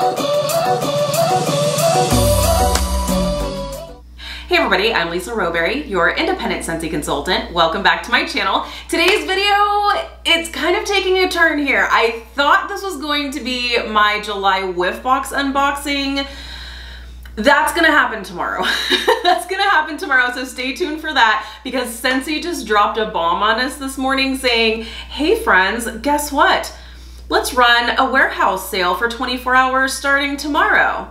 Hey everybody, I'm Lisa Rowberry, your independent Scentsy consultant. Welcome back to my channel. Today's video, it's kind of taking a turn here. I thought this was going to be my July whiff box unboxing. That's gonna happen tomorrow. That's gonna happen tomorrow, so stay tuned for that because Scentsy just dropped a bomb on us this morning saying, hey friends, guess what? Let's run a warehouse sale for 24 hours starting tomorrow.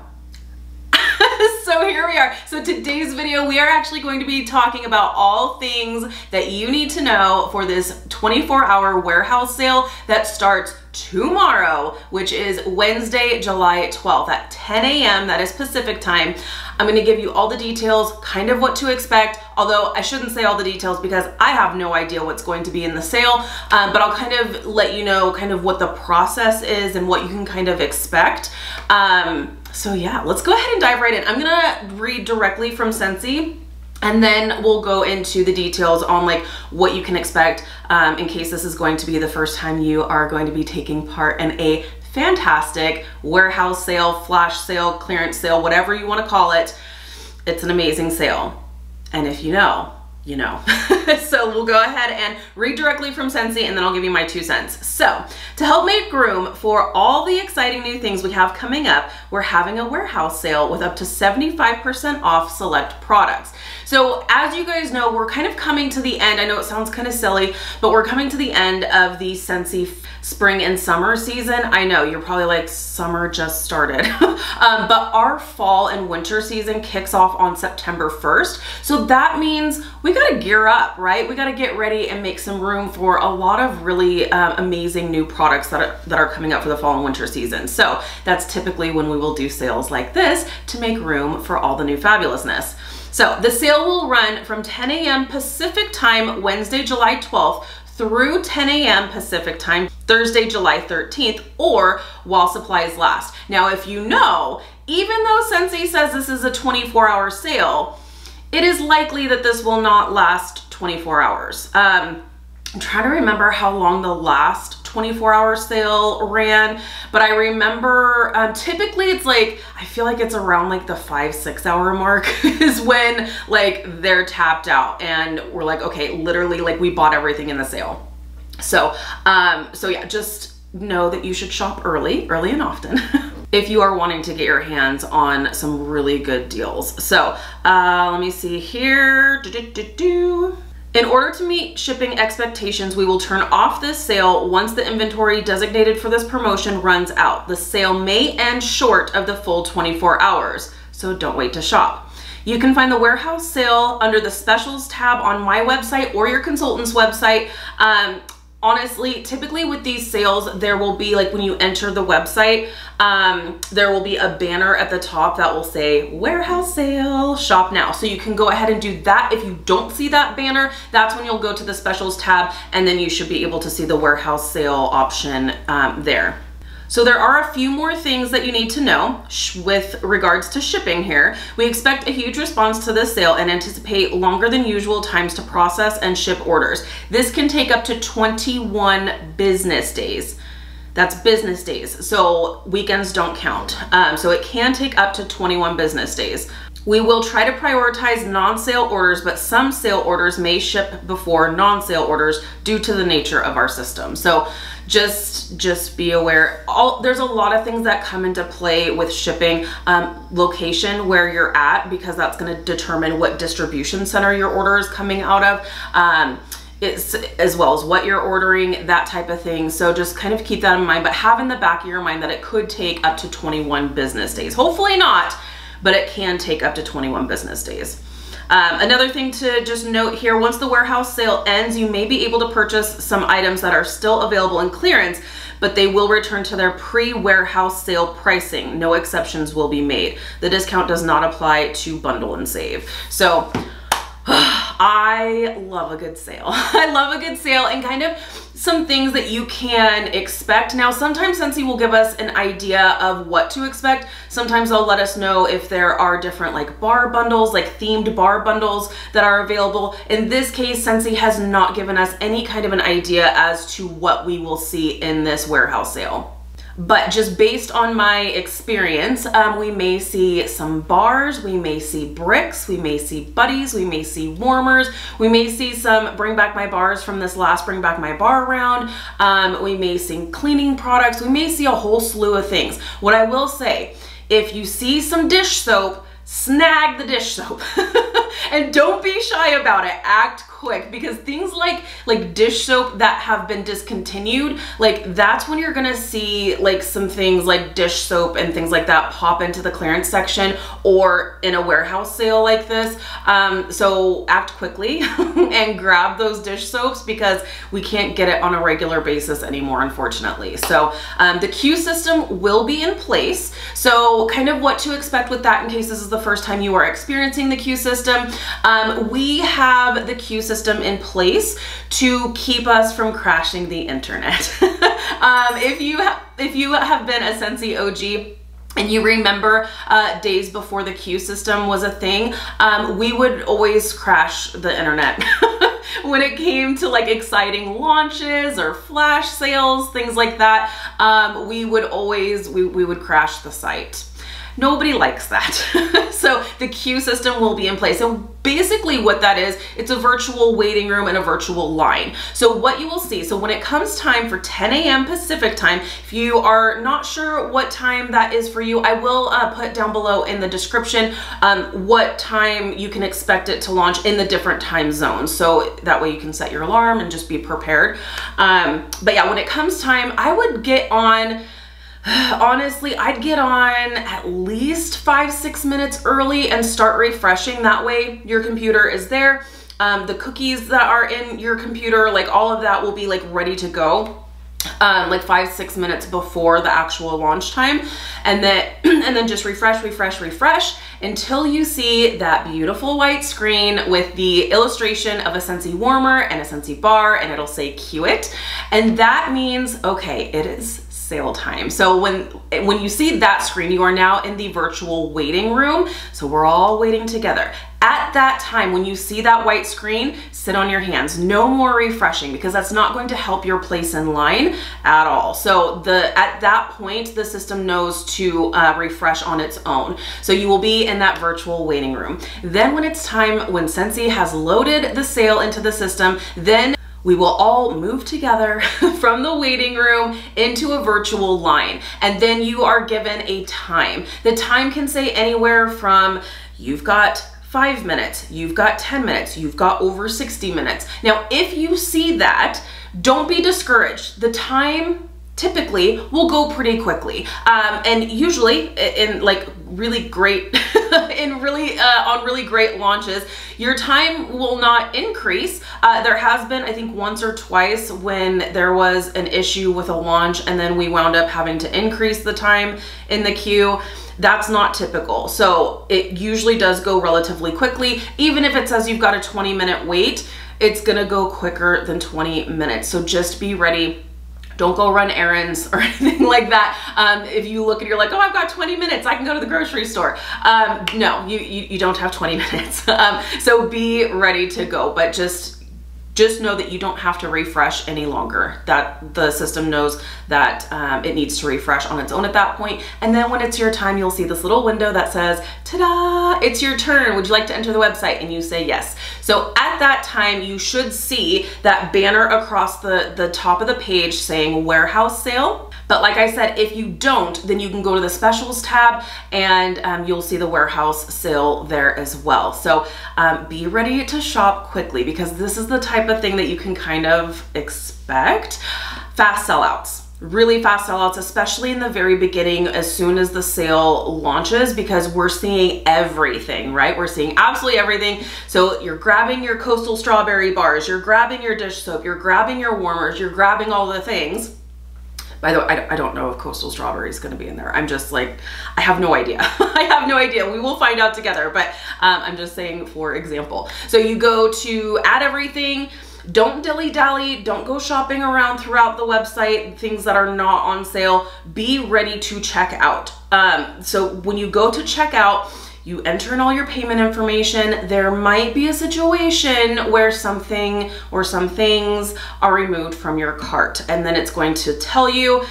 so here we are. So today's video, we are actually going to be talking about all things that you need to know for this 24 hour warehouse sale that starts tomorrow, which is Wednesday, July 12th at 10 a.m. That is Pacific time. I'm gonna give you all the details, kind of what to expect, although I shouldn't say all the details because I have no idea what's going to be in the sale, um, but I'll kind of let you know kind of what the process is and what you can kind of expect. Um, so yeah, let's go ahead and dive right in. I'm gonna read directly from Scentsy and then we'll go into the details on like what you can expect um, in case this is going to be the first time you are going to be taking part in a fantastic warehouse sale, flash sale, clearance sale, whatever you wanna call it. It's an amazing sale. And if you know, you know. so we'll go ahead and read directly from Scentsy and then I'll give you my two cents. So to help make room for all the exciting new things we have coming up, we're having a warehouse sale with up to 75% off select products. So as you guys know, we're kind of coming to the end. I know it sounds kind of silly, but we're coming to the end of the Scentsy spring and summer season. I know you're probably like summer just started, um, but our fall and winter season kicks off on September 1st. So that means we got to gear up, right? We got to get ready and make some room for a lot of really um, amazing new products that are, that are coming up for the fall and winter season. So that's typically when we will do sales like this to make room for all the new fabulousness. So the sale will run from 10 a.m. Pacific time, Wednesday, July 12th through 10 a.m. Pacific time, Thursday, July 13th, or while supplies last. Now, if you know, even though Scentsy says this is a 24 hour sale, it is likely that this will not last 24 hours. Um, I'm trying to remember how long the last 24 hour sale ran, but I remember um, typically it's like, I feel like it's around like the five, six hour mark is when like they're tapped out and we're like, okay, literally like we bought everything in the sale. So, um, so yeah, just know that you should shop early, early and often. if you are wanting to get your hands on some really good deals. So uh, let me see here. Do, do, do, in order to meet shipping expectations, we will turn off this sale once the inventory designated for this promotion runs out. The sale may end short of the full 24 hours, so don't wait to shop. You can find the warehouse sale under the specials tab on my website or your consultant's website. Um, honestly typically with these sales there will be like when you enter the website um, there will be a banner at the top that will say warehouse sale shop now. So you can go ahead and do that. If you don't see that banner that's when you'll go to the specials tab and then you should be able to see the warehouse sale option um, there so there are a few more things that you need to know with regards to shipping here. We expect a huge response to this sale and anticipate longer than usual times to process and ship orders. This can take up to 21 business days. That's business days, so weekends don't count. Um, so it can take up to 21 business days. We will try to prioritize non-sale orders, but some sale orders may ship before non-sale orders due to the nature of our system. So just just be aware. All there's a lot of things that come into play with shipping um, location where you're at because that's going to determine what distribution center your order is coming out of um, it's as well as what you're ordering that type of thing. So just kind of keep that in mind but have in the back of your mind that it could take up to 21 business days. Hopefully not but it can take up to 21 business days um, another thing to just note here, once the warehouse sale ends, you may be able to purchase some items that are still available in clearance, but they will return to their pre-warehouse sale pricing. No exceptions will be made. The discount does not apply to bundle and save. So I love a good sale. I love a good sale and kind of some things that you can expect. Now, sometimes Scentsy will give us an idea of what to expect. Sometimes they'll let us know if there are different like bar bundles, like themed bar bundles that are available. In this case, Scentsy has not given us any kind of an idea as to what we will see in this warehouse sale. But just based on my experience, um, we may see some bars, we may see bricks, we may see buddies, we may see warmers, we may see some bring back my bars from this last bring back my bar round, um, we may see cleaning products, we may see a whole slew of things. What I will say, if you see some dish soap, snag the dish soap. and don't be shy about it. Act quick. Because things like like dish soap that have been discontinued like that's when you're gonna see like some things like dish soap and things like that pop into the clearance section or in a warehouse sale like this. Um, so act quickly and grab those dish soaps because we can't get it on a regular basis anymore unfortunately. So um, the queue system will be in place. So kind of what to expect with that in case this is the first time you are experiencing the queue system um, we have the queue system in place to keep us from crashing the internet. um, if you if you have been a Scentsy OG, and you remember uh, days before the queue system was a thing, um, we would always crash the internet. when it came to like exciting launches or flash sales, things like that, um, we would always, we, we would crash the site. Nobody likes that. so the queue system will be in place. And basically what that is, it's a virtual waiting room and a virtual line. So what you will see, so when it comes time for 10 a.m. Pacific time, if you are not sure what time that is for you, I will uh, put down below in the description um, what time you can expect it to launch in the different time zones. So that way you can set your alarm and just be prepared. Um, but yeah, when it comes time, I would get on honestly, I'd get on at least five, six minutes early and start refreshing. That way your computer is there. Um, the cookies that are in your computer, like all of that will be like ready to go. Um, like five, six minutes before the actual launch time. And then, and then just refresh, refresh, refresh until you see that beautiful white screen with the illustration of a Scentsy warmer and a Scentsy bar and it'll say Queue-it. And that means, okay, it is sale time. So when, when you see that screen, you are now in the virtual waiting room. So we're all waiting together. At that time, when you see that white screen, sit on your hands. No more refreshing because that's not going to help your place in line at all. So the at that point, the system knows to uh, refresh on its own. So you will be in that virtual waiting room. Then when it's time, when Scentsy has loaded the sale into the system, then we will all move together from the waiting room into a virtual line. And then you are given a time. The time can say anywhere from you've got five minutes, you've got 10 minutes, you've got over 60 minutes. Now, if you see that, don't be discouraged. The time typically will go pretty quickly. Um, and usually in like really great, in really, uh, on really great launches, your time will not increase. Uh, there has been, I think once or twice when there was an issue with a launch and then we wound up having to increase the time in the queue that's not typical. So it usually does go relatively quickly. Even if it says you've got a 20 minute wait, it's gonna go quicker than 20 minutes. So just be ready don't go run errands or anything like that. Um, if you look and you're like, oh, I've got 20 minutes, I can go to the grocery store. Um, no, you, you, you, don't have 20 minutes. um, so be ready to go, but just just know that you don't have to refresh any longer. That the system knows that um, it needs to refresh on its own at that point. And then when it's your time you'll see this little window that says ta-da it's your turn. Would you like to enter the website? And you say yes. So at that time you should see that banner across the the top of the page saying warehouse sale but like I said, if you don't, then you can go to the specials tab and um, you'll see the warehouse sale there as well. So um, be ready to shop quickly because this is the type of thing that you can kind of expect. Fast sellouts really fast sellouts, especially in the very beginning as soon as the sale launches because we're seeing everything, right? We're seeing absolutely everything. So you're grabbing your coastal strawberry bars, you're grabbing your dish soap, you're grabbing your warmers, you're grabbing all the things by the way, I, I don't know if Coastal Strawberry is going to be in there. I'm just like, I have no idea. I have no idea. We will find out together, but um, I'm just saying for example. So you go to add everything, don't dilly dally, don't go shopping around throughout the website, things that are not on sale. Be ready to check out. Um, so when you go to check out, you enter in all your payment information, there might be a situation where something or some things are removed from your cart. And then it's going to tell you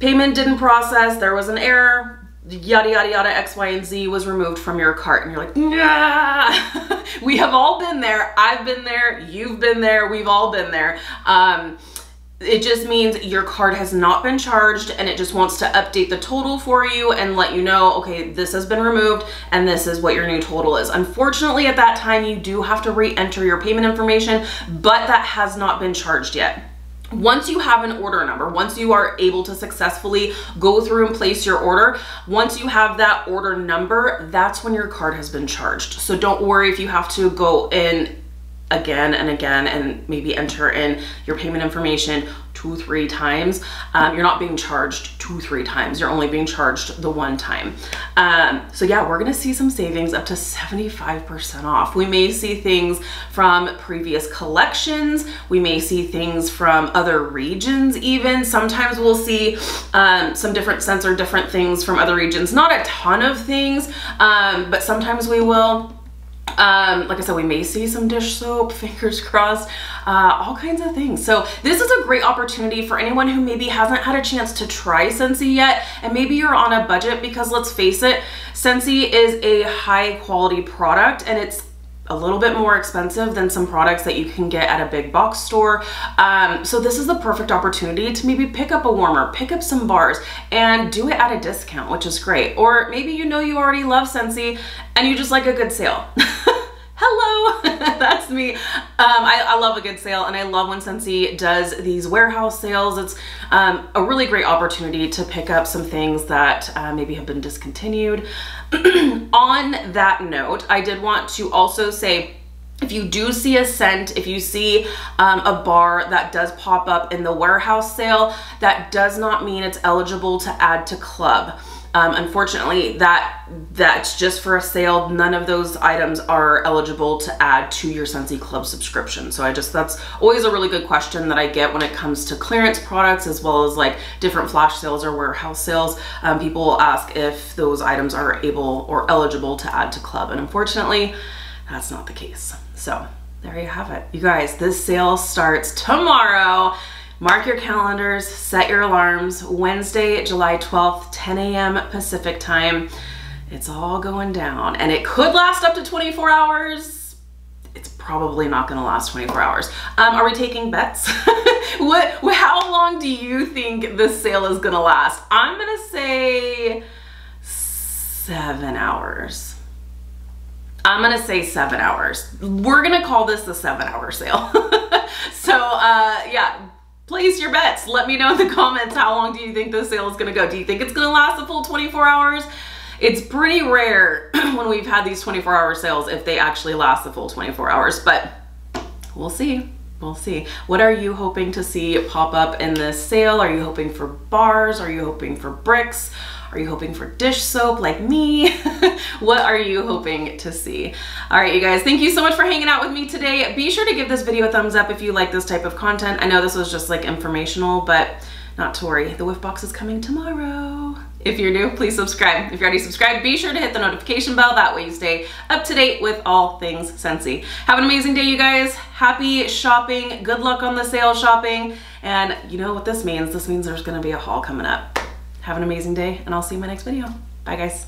payment didn't process, there was an error, yada yada yada X, Y, and Z was removed from your cart. And you're like, nah. we have all been there. I've been there. You've been there. We've all been there. Um, it just means your card has not been charged and it just wants to update the total for you and let you know, okay, this has been removed and this is what your new total is. Unfortunately, at that time, you do have to re-enter your payment information, but that has not been charged yet. Once you have an order number, once you are able to successfully go through and place your order, once you have that order number, that's when your card has been charged. So don't worry if you have to go in again and again and maybe enter in your payment information two, three times, um, you're not being charged two, three times. You're only being charged the one time. Um, so yeah, we're gonna see some savings up to 75% off. We may see things from previous collections. We may see things from other regions even. Sometimes we'll see um, some different scents or different things from other regions. Not a ton of things, um, but sometimes we will. Um, like I said, we may see some dish soap, fingers crossed, uh, all kinds of things. So this is a great opportunity for anyone who maybe hasn't had a chance to try Scentsy yet, and maybe you're on a budget because let's face it, Scentsy is a high quality product and it's a little bit more expensive than some products that you can get at a big box store. Um, so this is the perfect opportunity to maybe pick up a warmer, pick up some bars and do it at a discount, which is great. Or maybe you know you already love Scentsy and you just like a good sale. hello, that's me. Um, I, I, love a good sale and I love when Scentsy does these warehouse sales. It's um, a really great opportunity to pick up some things that uh, maybe have been discontinued. On that note, I did want to also say if you do see a scent, if you see um, a bar that does pop up in the warehouse sale, that does not mean it's eligible to add to club. Um, unfortunately, that that's just for a sale. None of those items are eligible to add to your Scentsy Club subscription. So I just, that's always a really good question that I get when it comes to clearance products as well as like different flash sales or warehouse sales. Um, people will ask if those items are able or eligible to add to club. And unfortunately, that's not the case. So there you have it. You guys, this sale starts tomorrow. Mark your calendars, set your alarms. Wednesday, July 12th, 10 a.m. Pacific time. It's all going down and it could last up to 24 hours. It's probably not gonna last 24 hours. Um, are we taking bets? what, how long do you think this sale is gonna last? I'm gonna say seven hours. I'm gonna say seven hours. We're gonna call this the seven hour sale. so uh, yeah, place your bets. Let me know in the comments how long do you think this sale is gonna go. Do you think it's gonna last a full 24 hours? It's pretty rare when we've had these 24 hour sales if they actually last the full 24 hours, but we'll see. We'll see. What are you hoping to see pop up in this sale? Are you hoping for bars? Are you hoping for bricks? Are you hoping for dish soap like me? what are you hoping to see? All right, you guys, thank you so much for hanging out with me today. Be sure to give this video a thumbs up if you like this type of content. I know this was just like informational, but not to worry, the whiff box is coming tomorrow. If you're new, please subscribe. If you're already subscribed, be sure to hit the notification bell. That way you stay up to date with all things Scentsy. Have an amazing day, you guys. Happy shopping. Good luck on the sale shopping. And you know what this means? This means there's gonna be a haul coming up. Have an amazing day and I'll see you in my next video. Bye guys.